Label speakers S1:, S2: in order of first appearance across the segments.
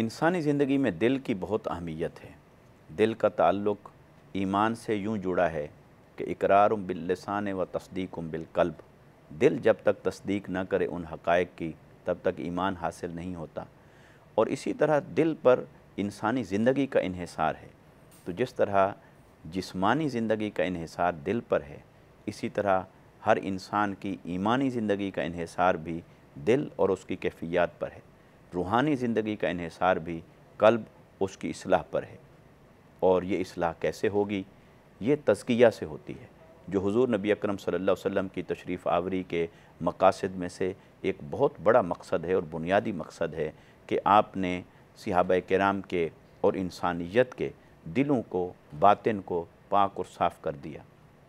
S1: इंसानी ज़िंदगी में दिल की बहुत अहमियत है। दिल का ताल्लुक़ ईमान से यूँ जुड़ा है कि इकरार बिल्लसान व तस्दीक बिलकल्ब दिल जब तक तस्दीक न करे उन हक़ की, तब तक ईमान हासिल नहीं होता। और इसी तरह दिल पर इंसानी ज़िंदगी का इन्हिसार है। तो जिस तरह जिस्मानी ज़िंदगी का इन्हिसार दिल पर है, इसी तरह हर इंसान की ईमानी ज़िंदगी का इन्हिसार भी दिल और उसकी कैफियत पर है। रूहानी ज़िंदगी का इन्हिसार भी कल्ब उसकी असलाह पर है। और ये असलाह कैसे होगी? ये तज़किया से होती है, जो हुजूर नबी अकरम सल्लल्लाहु अलैहि वसल्लम की तशरीफ़ आवरी के मकासद में से एक बहुत बड़ा मकसद है और बुनियादी मकसद है कि आपने सिहाब कराम के और इंसानियत के दिलों को बातिन को पाक और साफ़ कर दिया।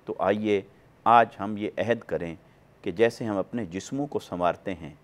S1: तो आइए आज हम ये अहद करें कि जैसे हम अपने जिस्मों को संवारते हैं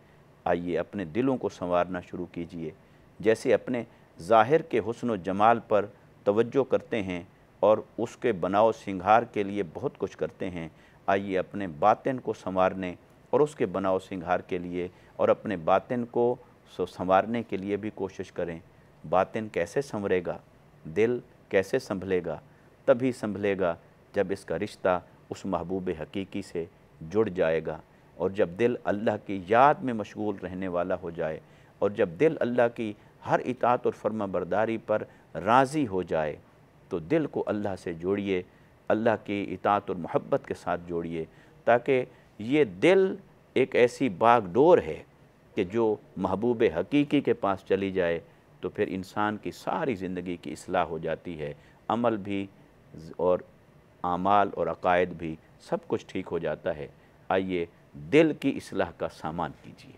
S1: आइए अपने दिलों को संवारना शुरू कीजिए। जैसे अपने ज़ाहिर के हसन व जमाल पर तवज्जो करते हैं और उसके बनाव सिंगार के लिए बहुत कुछ करते हैं, आइए अपने बातिन को संवारने और उसके बनाव सिंगार के लिए और अपने बातिन को संवारने के लिए भी कोशिश करें। बातिन कैसे संवरेगा? दिल कैसे संभलेगा? तभी संभलेगा जब इसका रिश्ता उस महबूब हकीकी से जुड़ जाएगा। और जब दिल अल्लाह की याद में मशगूल रहने वाला हो जाए और जब दिल अल्लाह की हर इतात और फर्मा बरदारी पर राज़ी हो जाए तो दिल को अल्लाह से जोड़िए, अल्लाह की इतात और मोहब्बत के साथ जोड़िए, ताकि ये दिल एक ऐसी बागडोर है कि जो महबूब हकीकी के पास चली जाए तो फिर इंसान की सारी ज़िंदगी की असलाह हो जाती है। अमल भी और आमाल और अकायद भी सब कुछ ठीक हो जाता है। आइए दिल की असलाह का सामान कीजिए।